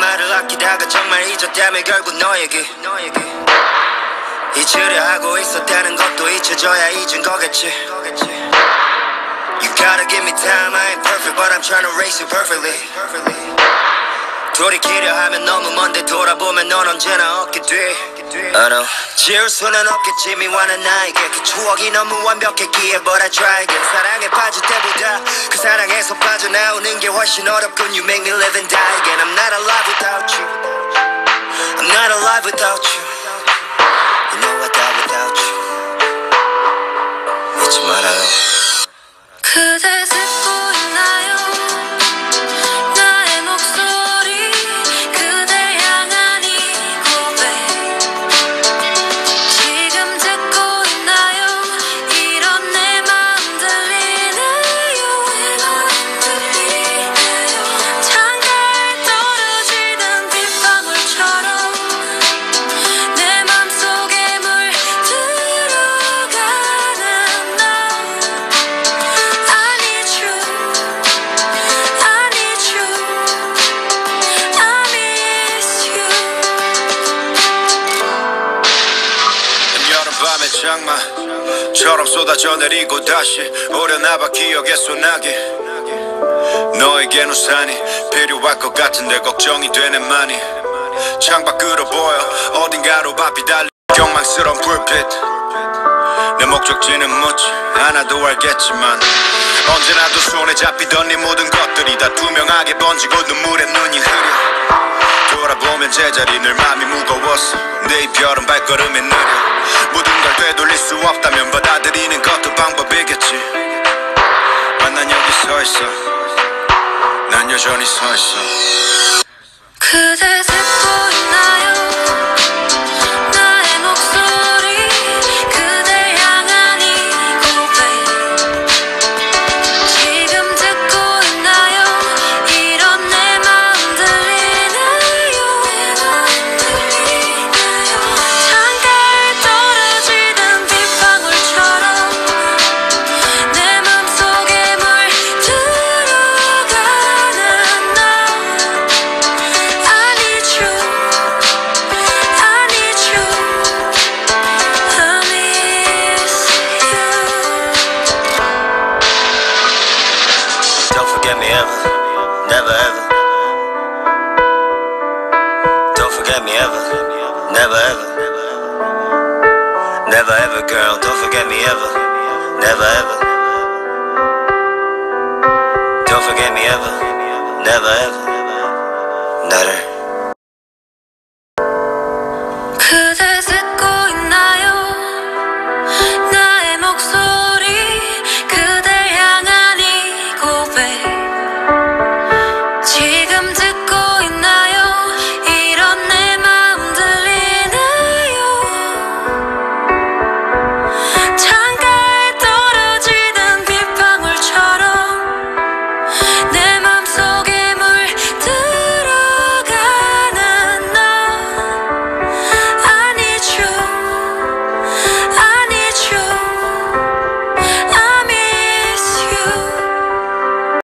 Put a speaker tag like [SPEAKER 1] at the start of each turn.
[SPEAKER 1] 말을 아끼다가 정말 잊었다며 결국 너에게 잊으려 하고 있었다는 것도 잊혀져야 잊은 거겠지 You gotta give me time, I ain't perfect but I'm trying to race you perfectly 돌이키려 하면 너무 먼데 돌아보면 넌 언제나 얻게 돼 I know 지울 수는 없겠지 미워하는 나에게 그 추억이 너무 완벽했기에 But I try again 사랑에 빠질 때보다 그 사랑에서 빠져나오는 게 훨씬 어렵군 You make me live and die again I'm not alive without you I'm not alive without you You
[SPEAKER 2] 밤의 장마처럼 쏟아져 내리고 다시 오려나봐 기억에 쏘나게 너에겐 우산이 필요할 것 같은데 걱정이 되네 많이 창밖으로 보여 어딘가로 바삐 달리. 경망스러운 불빛 내 목적지는 묻지? 않아도 알겠지만 언제나도 손에 잡히던 네 모든 것들이 다 투명하게 번지고 눈물에 눈이 흐려 제자리 늘 맘이 무거웠어. 내 이별은 발걸음이 느려. 모든 걸 되돌릴 수 없다면 받아들이는 것도 방법이겠지. 만난 여기 서 있어. 난 여전히 서 있어.
[SPEAKER 3] 그대 듣고
[SPEAKER 1] forget me ever, never ever. Don't forget me ever, never ever. Never ever, girl, don't forget me ever, never ever. Don't forget me ever, never ever.